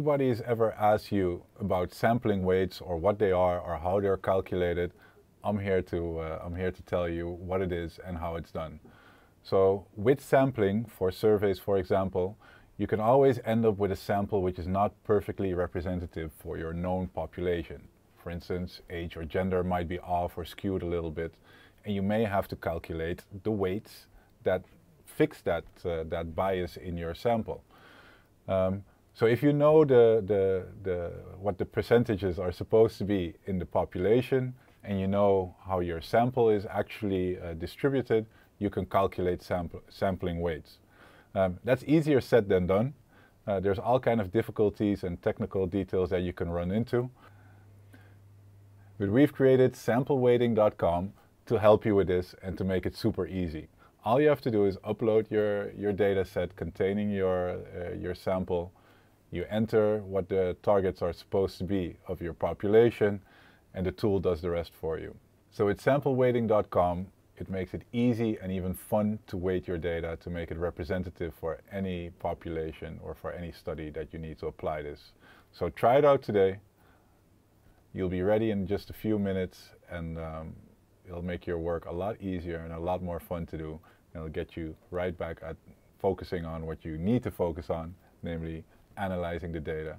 anybody's ever asked you about sampling weights or what they are or how they're calculated, I'm here to, uh, I'm here to tell you what it is and how it's done. So with sampling for surveys, for example, you can always end up with a sample which is not perfectly representative for your known population. For instance, age or gender might be off or skewed a little bit, and you may have to calculate the weights that fix that, uh, that bias in your sample. Um, so if you know the, the, the, what the percentages are supposed to be in the population, and you know how your sample is actually uh, distributed, you can calculate sample, sampling weights. Um, that's easier said than done. Uh, there's all kind of difficulties and technical details that you can run into. But we've created sampleweighting.com to help you with this and to make it super easy. All you have to do is upload your, your data set containing your, uh, your sample. You enter what the targets are supposed to be of your population and the tool does the rest for you. So with sampleweighting.com, it makes it easy and even fun to weight your data to make it representative for any population or for any study that you need to apply this. So try it out today. You'll be ready in just a few minutes and um, it'll make your work a lot easier and a lot more fun to do. And it'll get you right back at focusing on what you need to focus on, namely analyzing the data